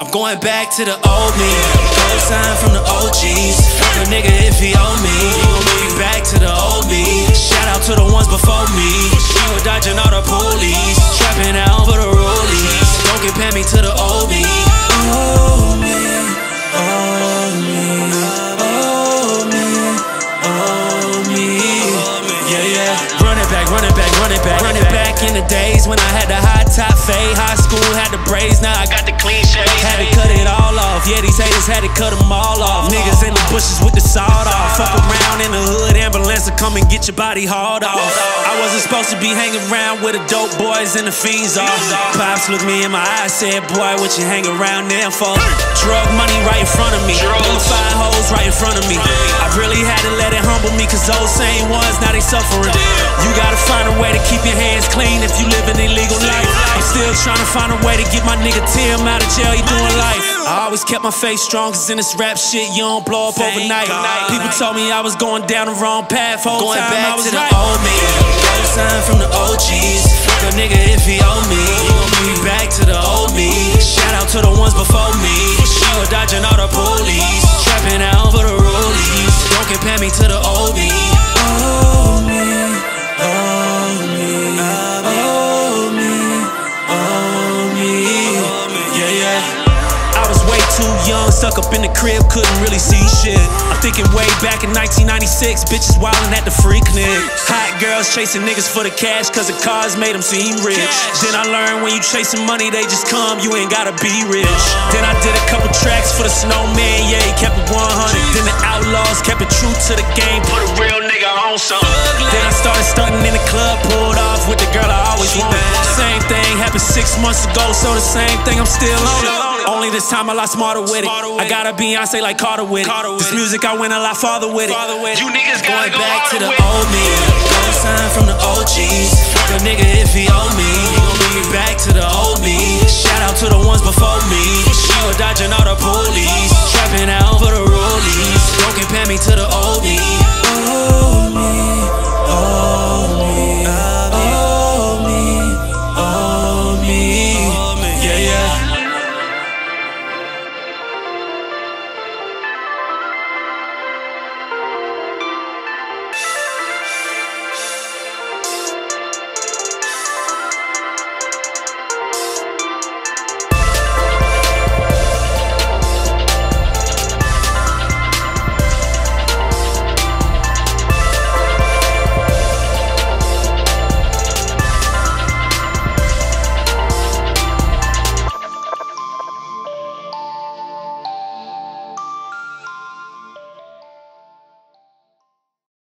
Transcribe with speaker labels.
Speaker 1: I'm going back to the old me. Gold sign from the OGs. Fuck a nigga if he owe me. Be back to the old me. Shout out to the ones before me. We were dodging all the police. Trapping out for the rollies. Don't compare me to the old me. Old me. Old me. Old me. Old me. Yeah, yeah. Run it back, run it back, run it back. Run it back in the days when I had the high top fade. High school had the braids, now I got the shades. Had to cut them all off. Niggas in the bushes with the sawed off. Fuck around in the hood, ambulance will come and get your body hauled off. I wasn't supposed to be hanging around with the dope boys and the fiends off. Pops looked me in my eyes, said, Boy, what you hang around there for? Drug money right in front of me. Bonafide hoes right in front of me. I really had to let it humble me, cause those same ones, now they suffering. You gotta find a way to keep your hands clean if you live an illegal life. I'm still trying to find a way to get my nigga Tim out of jail, he doing life. I always kept my face strong, cause in this rap shit, you don't blow up overnight. People told me I was going down the wrong path, whole
Speaker 2: Going
Speaker 1: time
Speaker 2: back
Speaker 1: I was
Speaker 2: to the
Speaker 1: right. old me. Sign from the OGs. Fuck a nigga if he owe me. Too young, stuck up in the crib, couldn't really see shit. I'm thinking way back in 1996, bitches wildin' at the Freaknik. Hot girls chasing niggas for the cash, cause the cars made them seem rich. Then I learned when you chasing money, they just come, you ain't gotta be rich. Then I did a couple tracks for the snowman, yeah, he kept it 100. Then the outlaws kept it true to the game, put a real nigga on something. Then I started stunting in the club, six months ago, so the same thing, I'm still on it. Only this time a lot smarter with it. I got a Beyonce like Carter with it. This music I went a lot farther with it.
Speaker 2: You niggas
Speaker 1: Going
Speaker 2: go
Speaker 1: back to the old me. Gold sign from the OGs. Fuck nigga if he owe me. He gon' bring me back to